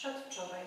Przedwczoraj.